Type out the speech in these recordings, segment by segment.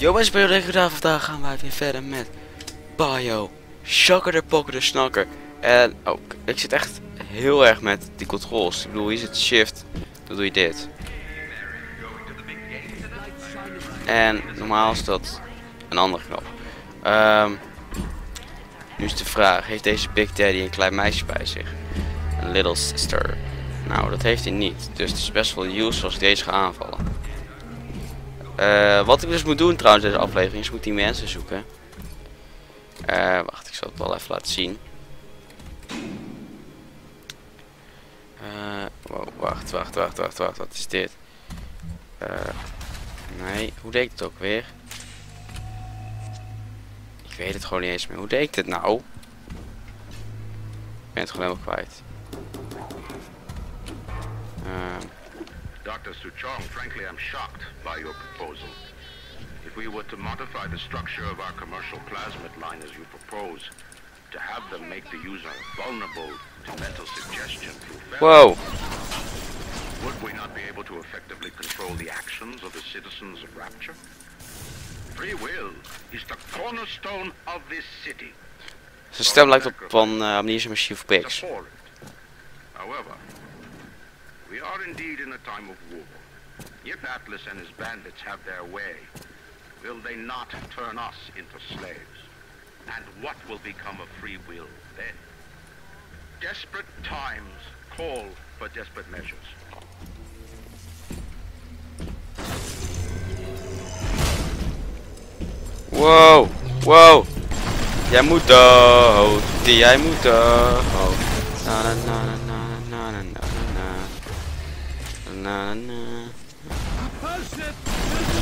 Yo mensen, ben je daar vandaag gaan wij weer verder met Bio, Shocker de Pokker de Snakker. En ook, ik zit echt heel erg met die controls. Ik bedoel, hier zit shift, dan doe je dit. En normaal is dat een andere knop. Ehm, nu is de vraag, heeft deze Big Daddy een klein meisje bij zich? Een little sister. Nou, dat heeft hij niet. Dus het is best wel useful als ik deze ga aanvallen. Uh, wat ik dus moet doen trouwens deze aflevering is moet die mensen zoeken. Uh, wacht, ik zal het wel even laten zien. Wow, wacht, wacht, wacht, wacht, wacht, wat is dit? nee, hoe deed ik het ook weer? Ik weet het gewoon niet eens meer. Hoe deed ik het nou? Ik ben het gewoon helemaal kwijt. Dr. Suchong, frankly, I'm shocked by your proposal. If we were to modify the structure of our commercial plasmid line as you propose, to have them make the user vulnerable to mental suggestion through Whoa. Would we not be able to effectively control the actions of the citizens of Rapture? Free will is the cornerstone of this city. Zijn stem lijkt op van uh, Amnesia Machine Pigs. However, We are indeed in a time of war. If Atlas and his bandits have their way, will they not turn us into slaves? And what will become of free will then? Desperate times call for desperate measures. Moet dood. Na na na na. Na na.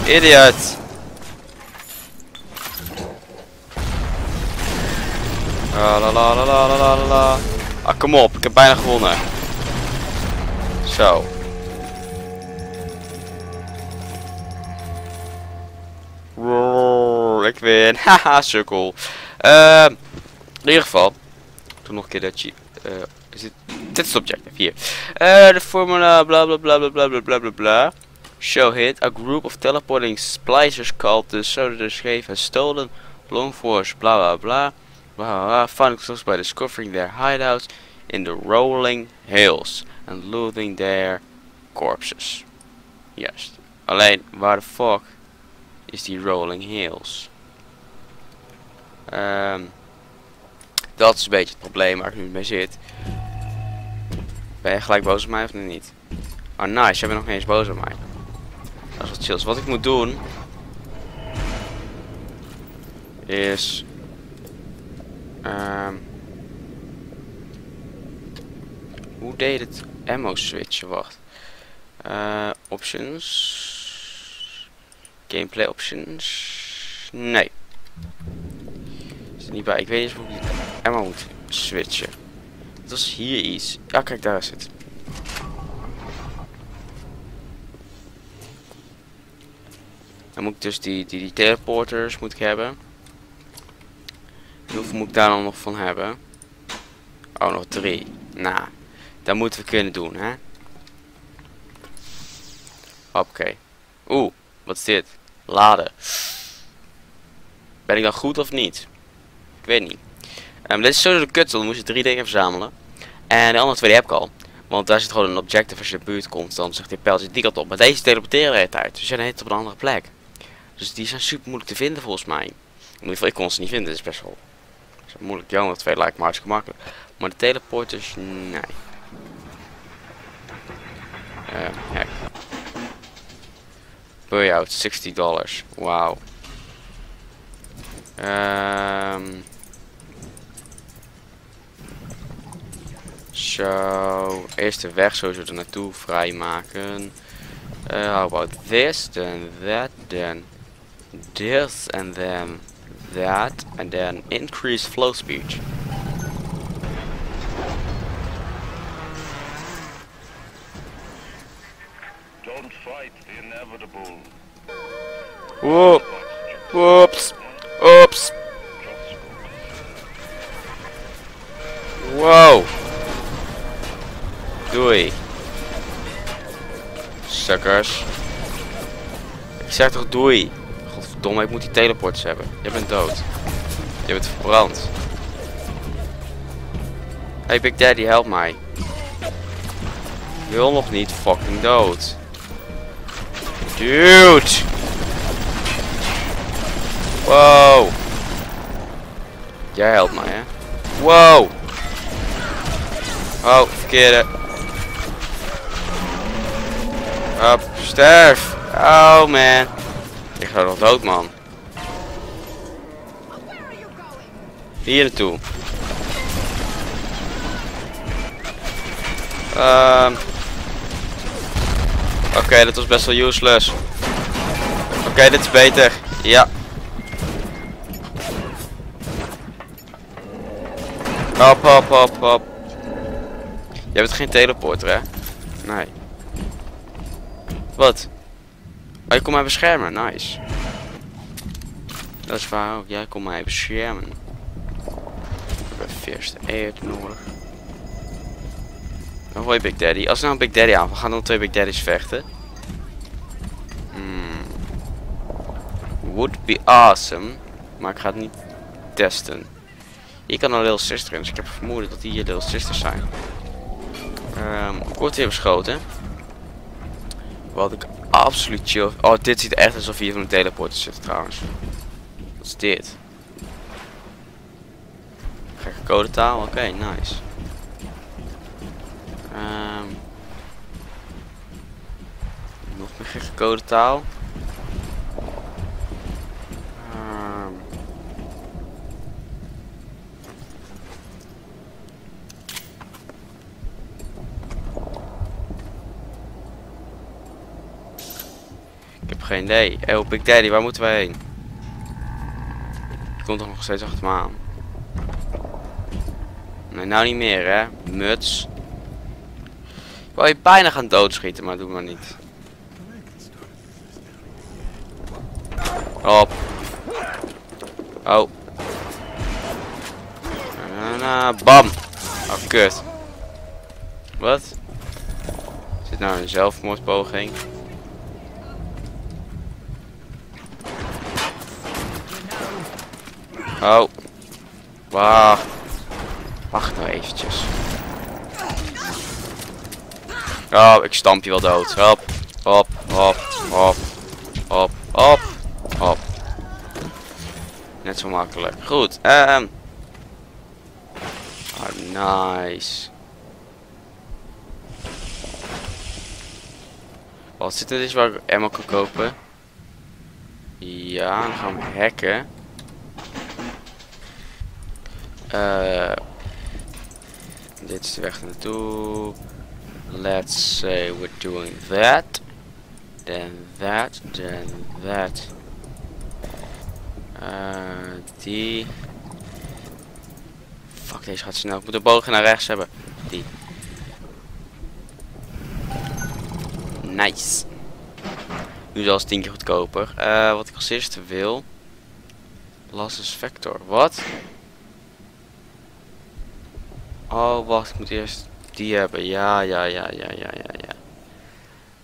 Idiot! La la la la la la Ah, kom op, ik heb bijna gewonnen. Zo. Roar, ik win. Haha, sukkel. Uh, in ieder geval. Toen nog een keer dat je... Uh, is het dit is objective, hier. Uh, de formula, bla bla bla bla bla bla bla bla Show hit, a group of teleporting splicers called the Soda Schave has stolen long force, bla bla bla. Blah, blah, Finding close by discovering their hideouts in the rolling hills and looting their corpses. Juist. Alleen, waar de fuck is die rolling hills? Um, dat is een beetje het probleem waar ik nu mee zit. Ben je gelijk boos op mij of niet? Oh nice, jij bent nog niet eens boos op mij. Dat is wat chills. Wat ik moet doen... Is... Um, hoe deed het ammo switchen? Wacht. Uh, options. Gameplay options. Nee. Is er niet bij. Ik weet niet hoe ik ammo moet switchen. Dat is hier iets. Ja, kijk, daar is het. Dan moet ik dus die, die, die teleporters moet ik hebben. Hoeveel moet ik daar dan nog van hebben? Oh, nog drie. Nou, dat moeten we kunnen doen, hè? Oké. Oeh, wat is dit? Laden. Ben ik dan goed of niet? Ik weet niet. Dit is zo de kutzel, dan moet je drie dingen verzamelen. En de andere twee heb ik al. Want daar zit gewoon een objective als je de buurt komt. Dan zegt die pijltje die kant op. Maar deze teleporteren de hele tijd. Dus zijn op een andere plek. Dus die zijn super moeilijk te vinden volgens mij. In ieder geval, ik kon ze niet vinden. Dat is best wel is moeilijk. Die andere twee lijkt me hartstikke makkelijk. Maar de teleporters, nee. Uh, heck. Buyout, 60 dollars. Wauw. Ehm... Zo, eerst de weg sowieso er naartoe vrijmaken. Uh, how about this, then that, then this, and then that, and then increase flow speed. Don't fight the inevitable. Whoop. Whoops. Oops. Ik zeg toch doei. Godverdomme, ik moet die teleporters hebben. Je bent dood. Je bent verbrand. Hey Big Daddy, help mij. Wil nog niet fucking dood. Dude! Wow! Jij helpt mij, hè? Wow! Oh, verkeerde. Hop, sterf! Oh man. Ik ga nog dood, man. Hier naartoe. Ehm. Oké, dat was best wel useless. Oké, dit is beter. Ja. Hop, hop, hop, hop. Jij bent geen teleporter, hè? Nee. Wat? Oh, je komt mij beschermen. Nice. Dat is waar ook. Jij komt mij beschermen. Ik heb first aid nodig. Oh, Big Daddy. Als nou een Big Daddy aan, we gaan dan twee Big Daddies vechten. Hmm. Would be awesome. Maar ik ga het niet testen. Hier kan een Little Sister in, dus ik heb vermoeden dat die hier Little Sisters zijn. Um, ik word weer beschoten. Wat ik absoluut chill. Oh, dit ziet echt alsof hier van een teleporter zit trouwens. Wat is dit? Gekke codetaal, oké, nice. Um, nog meer gekke codetaal. Um, heb geen idee. Hey, Big Daddy, waar moeten wij heen? Die komt toch nog steeds achter me aan. Nee, nou niet meer hè. Muts. Ik wou je bijna gaan doodschieten, maar doe maar niet. Op. Oh. Na, bam. Oh, kut. Wat? Zit nou een zelfmoordpoging? Oh. Wacht. Wacht nou eventjes. Oh, ik stamp je wel dood. Hop, hop, hop, hop, hop, hop, hop. Net zo makkelijk. Goed, ehm. Ah, nice. Wat zit er dus waar ik ammo kan kopen? Ja, dan gaan we hacken. Uh, dit is de weg naartoe. Let's say we're doing that. Then that. Then that. Uh, die. Fuck, deze gaat snel. Ik moet de bogen naar rechts hebben. Die. Nice. Nu zelfs 10 keer goedkoper. Uh, wat ik als eerste wil. Lassus Vector. Wat? Oh, wacht, ik moet eerst die hebben. Ja, ja, ja, ja, ja, ja, ja.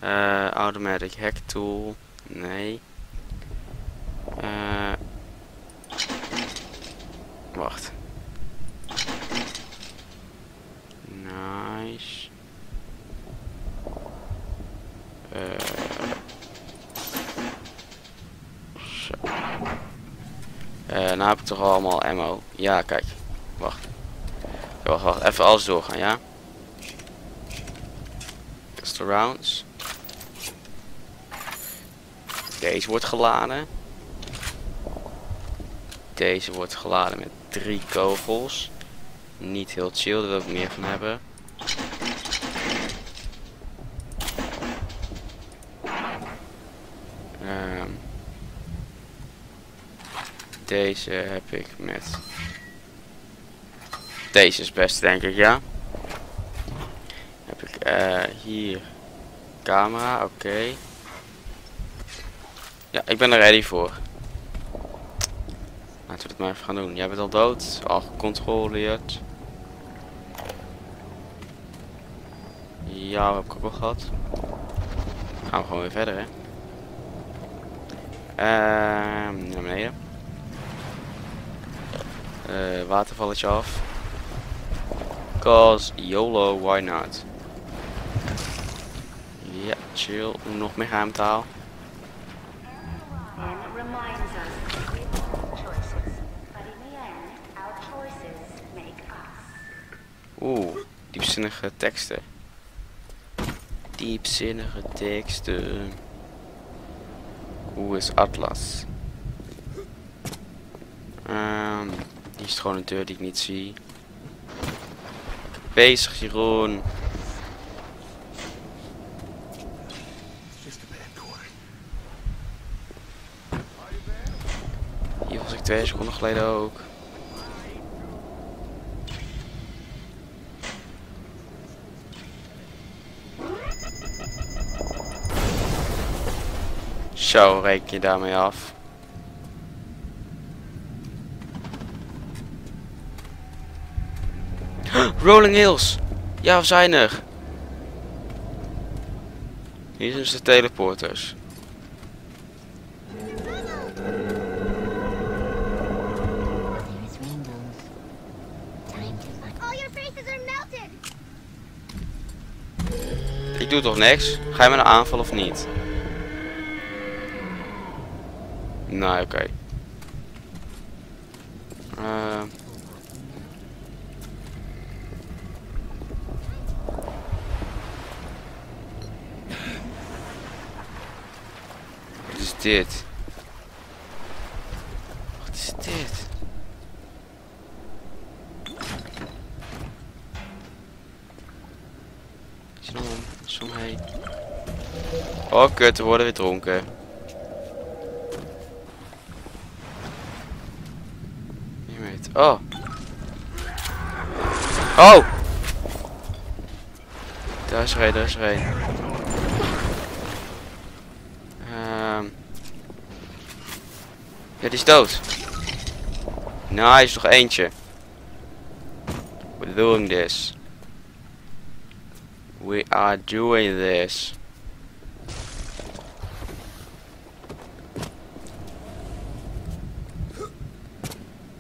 Uh, automatic hack tool. Nee. Uh, wacht. Nice. Uh, nou heb ik toch allemaal ammo. Ja, kijk. Wacht. Even alles doorgaan, ja? Extra rounds. Deze wordt geladen. Deze wordt geladen met drie kogels. Niet heel chill, daar wil ik meer van hebben. Um, deze heb ik met deze is best, denk ik, ja. Heb ik uh, hier camera, oké. Ja, ik ben er ready voor. Laten we het maar even gaan doen. Jij bent al dood, al gecontroleerd. Ja, heb ik ook al gehad. Gaan we gewoon weer verder, hè. Ehm, naar beneden. Eh, watervalletje af. Cause YOLO, why not? Ja, chill. Nog meer geheimtaal. And it reminds us that we have all choices, but in the end, our choices make us. Oeh, diepzinnige teksten. Diepzinnige teksten. Hoe is Atlas? Ehm, die is gewoon een deur die ik niet zie. Bezig, Jeroen. Hier was ik twee seconden geleden ook. Zo, reken je daarmee af. Rolling Hills! Ja, we zijn er! Hier zijn de teleporters. Ik doe toch niks? Ga je me nou aanvallen of niet? Nou, oké. Wat is dit? Wat is dit? Een zo'n heen? Oh kut, we worden weer dronken. Je weet. Oh. Oh! Daar is er een, daar is er een. Ehm. Ja, die is dood. Nice, nog eentje. We're doing this. We are doing this.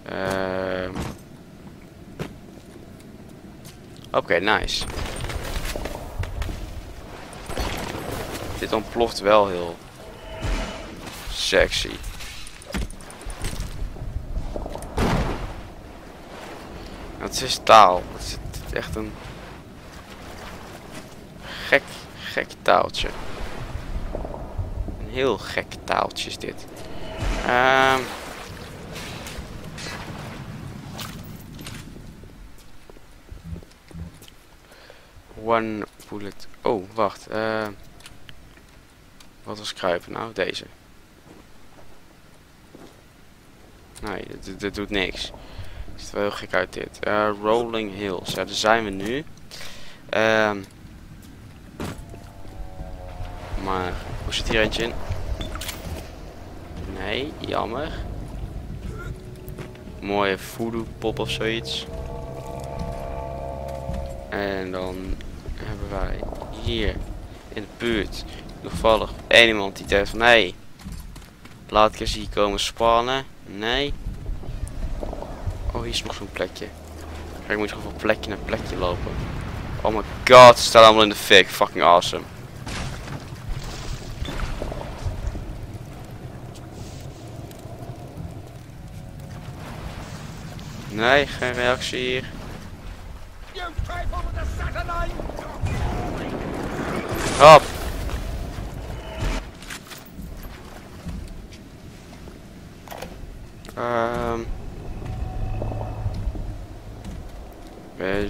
Ehm. Oké, nice. Dit ontploft wel heel sexy. Het is taal. Het is echt een gek, gek taaltje. Een heel gek taaltje is dit. Ehm. One bullet. Oh, wacht. eh wat was kruipen nou? Deze. Nee, dit- dit doet niks. Ziet wel heel gek uit dit. Eh, Rolling Hills. Ja, daar zijn we nu. Ehm maar hoe zit hier eentje in? Nee, jammer. Mooie voodoo pop of zoiets. En dan hebben wij hier in de buurt toevallig één iemand die zegt van hey, laat ik eens hier komen spannen. Nee. Is nog zo'n plekje. Ik moet gewoon van plekje naar plekje lopen. Oh my god, ze allemaal in de fik. Fucking awesome. Nee, geen reactie hier. Hop.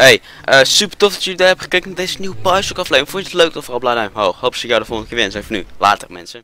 Hey, eh, super tof dat jullie daar hebben gekeken naar deze nieuwe Bioshock aflevering. Vond je het leuk? Dan vooral blij duim hoog. Hoop ze jou de volgende keer weer. En voor nu. Later mensen.